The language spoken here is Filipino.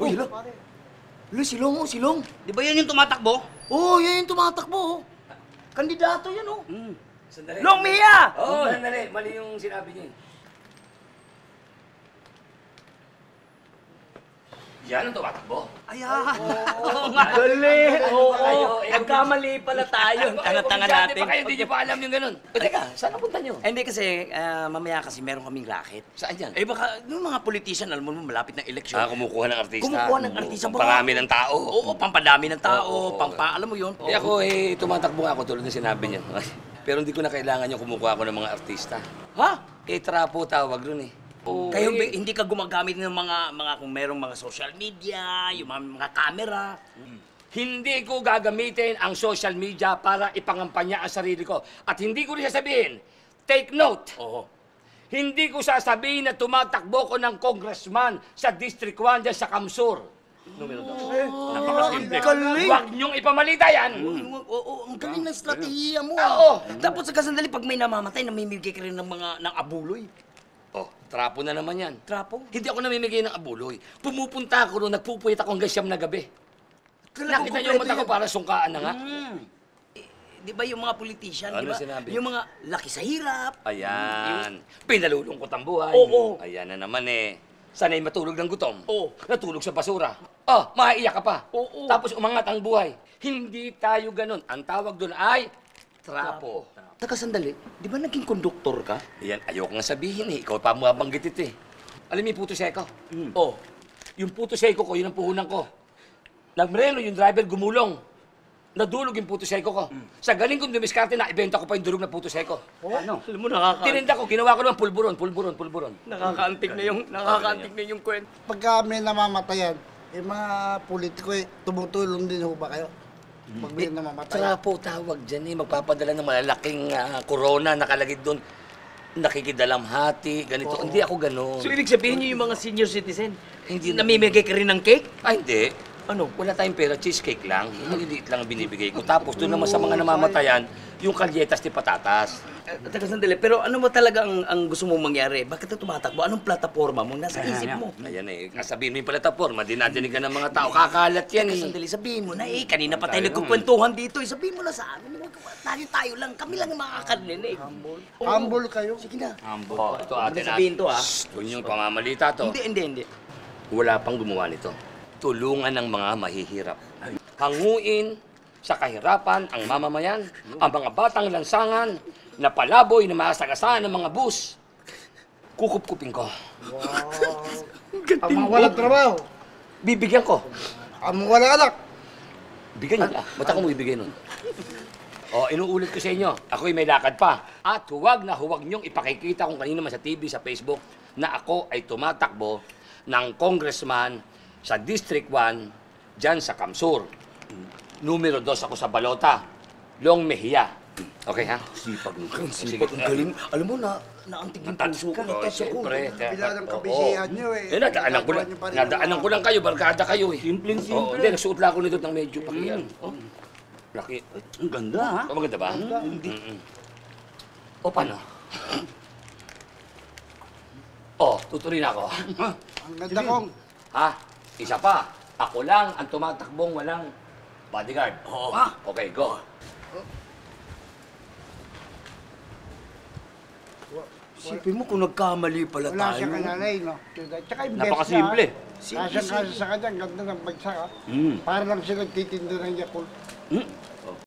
Uy, hala. Hala, silong, oh, silong. Di ba yan yung tumatakbo? Oo, oh, yan yung tumatakbo, oh. Kandidato yan, oh. Hmm. Sandali. Long Mia! Oo, oh, sandali. Mali yung sinabi niya. Yan ang tumatakbo. Ay, ah. Oo nga. Galing. Oo, eh, nagkamali pala tayo. Ang tanga-tanga natin. pa kayo, hindi niyo pa alam yung ganun. O teka, saan napunta niyo? Eh, Hindi kasi, ah, mamaya kasi meron kaming racket. Saan yan? Eh baka, yung mga politician, alam mo, malapit ng eleksyon. Ah, kumukuha ng artista. Kumukuha ng artista. baka- Parami ng tao. Oo, pampadami ng tao, Oo, pampa, alam mo yun. Eh ako eh, tumatakbo nga ako tulad ng sinabi niya. Pero hindi ko na kailangan yung kumukuha ako ng mga artista. Ha? Eh, trapo tawag ron eh. Kaya eh, bi- hindi ka gumagamit ng mga, mga kung merong mga social media, yung mga, mga camera. Hindi ko gagamitin ang social media para ipangampanya ang sarili ko. At hindi ko rin sasabihin, take note, Oo. hindi ko sasabihin na tumatakbo ko ng congressman sa District 1 dyan sa Kamsur. Numero dos. Napakasimple. galing. Huwag niyong ipamalita yan. Oo, oo, ang galing ng estratehiya mo. Oo. Tapos sa kasandali, pag may namamatay, namimigay ka rin ng mga ng abuloy. Oh, trapo na naman yan. Trapo? Hindi ako namimigay ng abuloy. Pumupunta ako roon, nagpupuyat ako hanggang siyam na gabi. Talagang Nakita niyo yung mata ko para sungkaan na nga. Eh, Di ba yung mga politician, di Ano ba? sinabi? Yung mga laki sa hirap. Ayan. Pinalulungkot ang buhay. Oo. Ayan na naman eh. Sanay matulog ng gutom. Oo. Natulog sa basura. Oh, maiiyak ka pa. Oo. Tapos umangat ang buhay. Hindi tayo ganun. Ang tawag doon ay trapo. Taka sandali, di ba naging konduktor ka? Ayan, ayoko nga sabihin eh. Ikaw pa mabanggit ito eh. Alam mo yung puto seko? Oh, yung puto seko ko, yun ang puhunan ko. Nagmreno yung driver, gumulong. Nadulog yung puto seko ko. Sa galing kong dumiskarte na, ibenta ko pa yung durog na puto seko. Ano? Alam mo, nakaka Tininda ko, ginawa ko naman pulburon, pulburon, pulburon. nakakaantig na yung nakakaantig na yung kwento. Pagka may namamatayan, yung mga politiko eh, tumutulong din ho ba kayo? Pag may namamatayan. Trapo tawag dyan eh. Magpapadala ng malalaking ah, corona nakalagay doon. Nakikidalamhati, ganito. Hindi ako ganun. So, ibig sabihin niyo yung mga senior citizen, Hindi namimigay ka rin ng cake? Ay, hindi. Ano? Wala tayong pera, cheesecake lang. Maliliit lang ang binibigay ko. Tapos doon naman sa mga namamatayan, yung kalyetas ni patatas. Eh, Teka sandali, pero ano mo talaga ang, ang gusto mong mangyari? Bakit ka tumatakbo? Anong plataforma mo? Nasa isip mo. Ayan eh, sabihin mo yung plataforma, dinadinigan ng mga tao. Kakalat yan Teka eh. sandali, sabihin mo na eh. Kanina pa tayo Tayo nagkukwentuhan dito eh. Sabihin mo na sa amin. Huwag Tayo-tayo lang. Kami lang yung makakarinig. Oo. Humble kayo. Sige na. Oh, ito atin sabihin to, ah. Shh, Yun yung pamamalita to. Hindi, hindi, hindi. Wala pang gumawa nito. Tulungan ng mga mahihirap. Hanguin sa kahirapan ang mamamayan, ang mga batang lansangan, na palaboy na masagasaan ng mga bus. Kukup-kupin ko. Ang mga walang trabaho, Bibigyan ko. ang mga walang anak, Bigyan niyo. Ah, ba't ako mo ibigay nun? O, inuulit ko sa inyo. Ako'y may lakad pa. At huwag na huwag niyong ipakikita kung kanino man sa TV, sa Facebook, na ako ay tumatakbo ng congressman sa District 1 dyan sa Kamsur. Numero 2 ako sa Balota. Long Mejia. Okay, ha? Sipag mo. Sipag, ang galing. Alam mo na, naantig yung puso ko. Oh, Natas ako. siyempre. Bila ng Oo. kabisihan nyo eh. Eh, nadaanan ko lang. Ginagawa pa rin Nadaanan ko lang kayo, barkada kayo eh. Simpleng Oo, simple. hindi, nagsuot lang ako nito ng medyo pakiyan. Oh. Laki. Ang ganda ha? Oh, maganda ba? Hindi. O, paano? oh, tutuloy na ako. Ang ganda kong, ha? Isa pa. Ako lang ang tumatakbong walang bodyguard. Oo. Okay, go. Sipin mo kung nagkamali pala wala tayo. siyang kanalay, no? Tsaka yung best Napakasimple. niya, ah. Kasyang-kasya sa kanya, ang ganda ng bagsak, ah. Mm. Para lang siya nagtitindo ng Yakult. Hmm?